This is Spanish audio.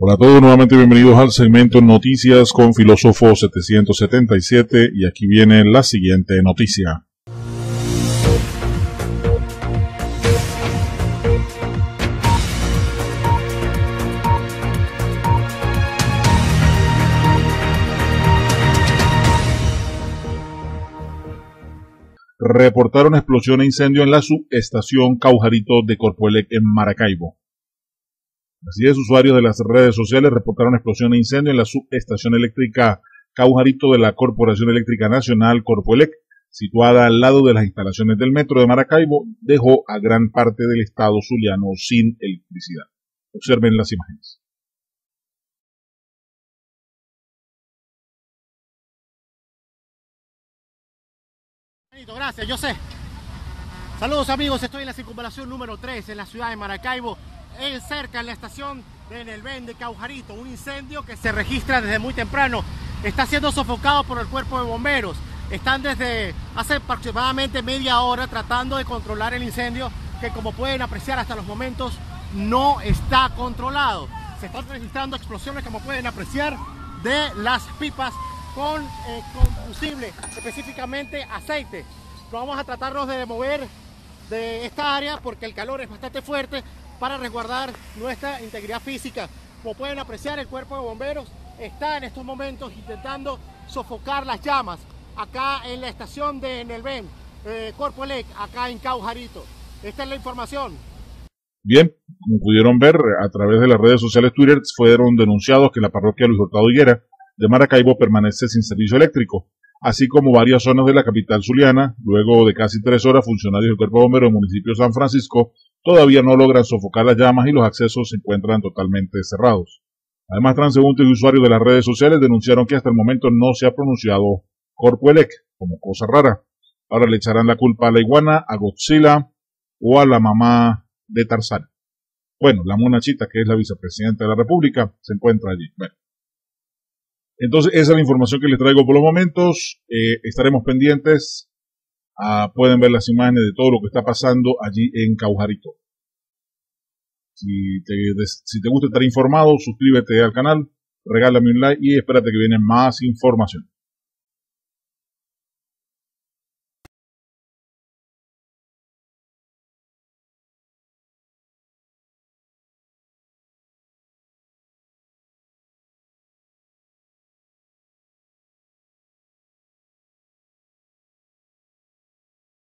Hola a todos, nuevamente bienvenidos al segmento Noticias con Filósofo 777 y aquí viene la siguiente noticia. Reportaron explosión e incendio en la subestación Caujarito de Corpuelec en Maracaibo. Así es, usuarios de las redes sociales reportaron explosión e incendio en la subestación eléctrica Caujarito de la Corporación Eléctrica Nacional Corpoelec, situada al lado de las instalaciones del metro de Maracaibo, dejó a gran parte del estado zuliano sin electricidad. Observen las imágenes. Gracias, yo sé. Saludos amigos, estoy en la circunvalación número 3 en la ciudad de Maracaibo, en cerca en la estación de Nelven de Caujarito, un incendio que se registra desde muy temprano, está siendo sofocado por el cuerpo de bomberos, están desde hace aproximadamente media hora tratando de controlar el incendio que como pueden apreciar hasta los momentos no está controlado. Se están registrando explosiones como pueden apreciar de las pipas con eh, combustible, específicamente aceite. Vamos a tratarnos de mover de esta área porque el calor es bastante fuerte para resguardar nuestra integridad física. Como pueden apreciar, el cuerpo de bomberos está en estos momentos intentando sofocar las llamas acá en la estación de Nelven, eh, Corpo Elec, acá en Caujarito. Esta es la información. Bien, como pudieron ver a través de las redes sociales Twitter, fueron denunciados que la parroquia Luis Hurtado Higuera de Maracaibo permanece sin servicio eléctrico, así como varias zonas de la capital zuliana. Luego de casi tres horas, funcionarios del Cuerpo de Bomberos del municipio de San Francisco todavía no logran sofocar las llamas y los accesos se encuentran totalmente cerrados. Además, transeúntes y usuarios de las redes sociales denunciaron que hasta el momento no se ha pronunciado Corpoelec como cosa rara. Ahora le echarán la culpa a la iguana, a Godzilla o a la mamá de Tarzán. Bueno, la monachita, que es la vicepresidenta de la República, se encuentra allí. Bueno. Entonces, esa es la información que les traigo por los momentos. Eh, estaremos pendientes. Ah, pueden ver las imágenes de todo lo que está pasando allí en Caujarito. Si te, si te gusta estar informado, suscríbete al canal, regálame un like y espérate que viene más información.